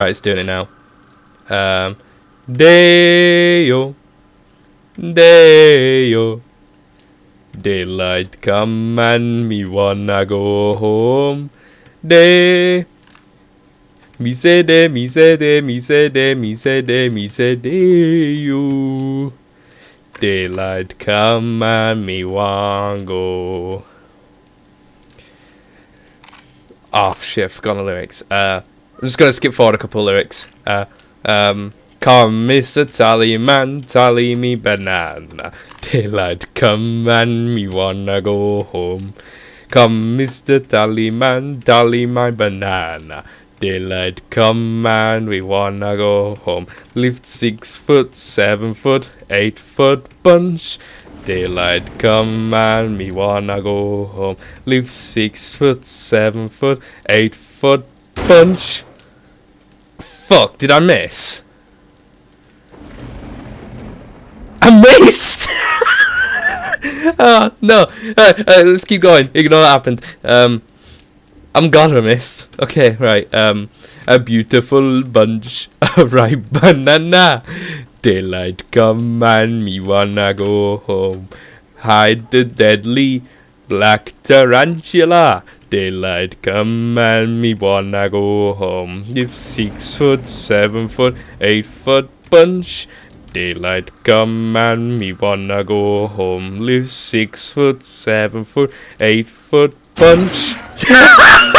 Right, it's doing it now. Um, Dayo, Dayo, daylight come and me wanna go home. Day, me say day, me say day, me say day, me say day, me say Dayo. Daylight come and me wanna go. Oh shit, forgot the lyrics. Uh, I'm just gonna skip forward a couple of lyrics. Uh, um, come, Mr. Tallyman, tally me banana. Daylight come and me wanna go home. Come, Mr. Tallyman, tally my banana. Daylight come and we wanna go home. Lift six foot, seven foot, eight foot bunch. Daylight come and me wanna go home. Lift six foot, seven foot, eight foot bunch. Fuck, did I miss? I missed! oh, no. Let's keep going. Ignore what happened. Um, I'm gonna miss. Okay, right. Um, a beautiful bunch of ripe banana. Daylight come and me wanna go home. Hide the deadly black tarantula. Daylight come and me wanna go home. If six foot, seven foot, eight foot punch, Daylight come and me wanna go home. Live six foot, seven foot, eight foot bunch.